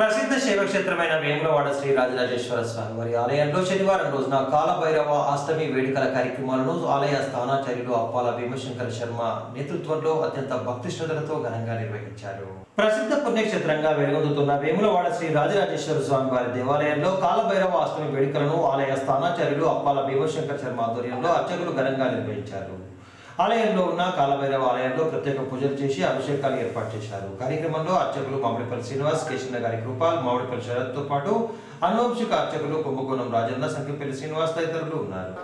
ప్రసిద్ధ శైవక్షేత్రమైన వేములవాడ శ్రీ రాజరాజేశ్వర స్వామి వారి ఆలయంలో శనివారం రోజున కాలభైరవ అష్టమి వేడుకల కార్యక్రమాలను ఆలయ స్థానాచార్యులు అప్పాల భీమశంకర శర్మ నేతృత్వంలో అత్యంత భక్తి శ్రద్ధలతో ఘనంగా నిర్వహించారు. ప్రసిద్ధ పుణ్యక్షేత్రంగా వెలుగొందుతున్న వేములవాడ శ్రీ రాజరాజేశ్వర స్వామి వారి దేవాలయంలో కాలభైరవ అష్టమి వేడుకలను ఆలయ స్థానాచార్యులు అప్పాల భీమశంకర శర్మ ఆధ్వర్యంలో అర్చకులు ఘనంగా నిర్వహించారు. ఆలయంలో ఉన్న కాలభైరవ ఆలయంలో ప్రత్యేక పూజలు చేసి అభిషేకాలు ఏర్పాటు చేశారు. కార్యక్రమంలో అర్చకులు మామిడిపల్లి శ్రీనివాస్ కేశన్న గారి కృపాల్ మామిడిపల్లి శరత్తో పాటు అనువంశిక అర్చకులు కుంభకోణం రాజన్న సంఖ్యపల్లి శ్రీనివాస్ తదితరులు ఉన్నారు.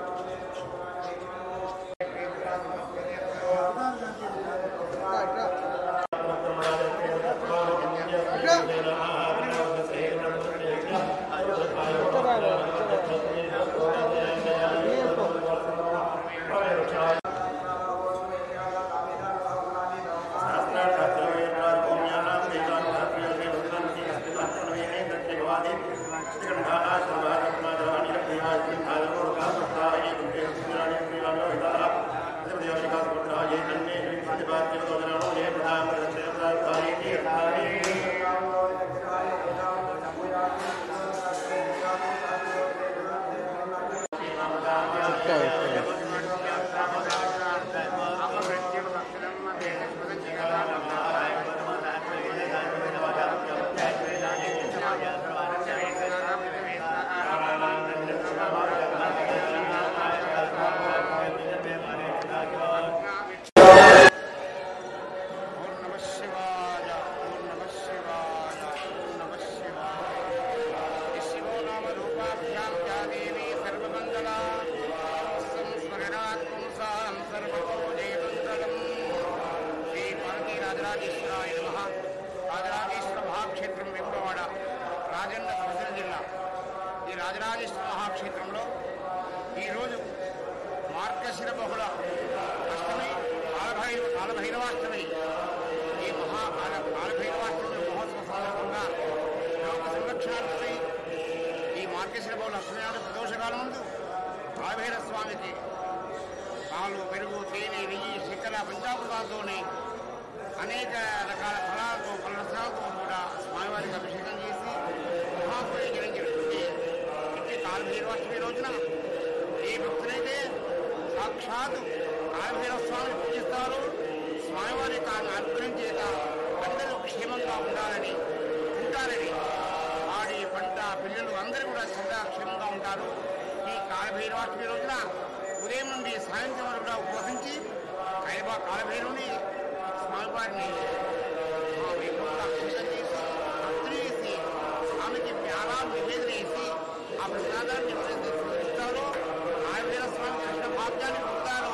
రాజరాజేశ్వర మహాక్షేత్రంలో ఈరోజు మార్గశిర బహుళ అష్టమి కాలభైరవ కాలభైరవాష్టమి ఈ మహా కాల కాలభైరవాష్టమి మహోత్సవ సందర్భంగా లోక సంరక్షణార్థమై ఈ మార్గశిర బహుళ అష్టమి ప్రదోషకాలం ముందు కాలభైరవ స్వామికి పాలు పెరుగు తేనె నెయ్యి శిఖర పంచామృతాలతోనే అనేక రకాల ఇట్టి రోజున ఏ భక్తులైతే సాక్షాత్ కాలభైరవ స్వామిని పూజిస్తారు. స్వామివారి తాను అనుగ్రహం చేత అందరూ క్షేమంగా ఉండాలని ఉంటారని వాడి పంట పిల్లలు అందరూ కూడా సదా క్షేమంగా ఉంటారు. ఈ కాలభైరవాష్టమి రోజున ఉదయం నుండి సాయంత్రం వరకు కూడా ఉపవసించి కైబా కాలభైరవుని స్వామివారిని ఆ వైకుంఠ చేసి భక్తులు చేసి స్వామికి ప్యారాలు నివేదన చేసి ఆ ప్రసాదాన్ని ఎవరైతే స్వీకరిస్తారో ఆయన స్వామి చేసిన భాగ్యాన్ని పొందుతారో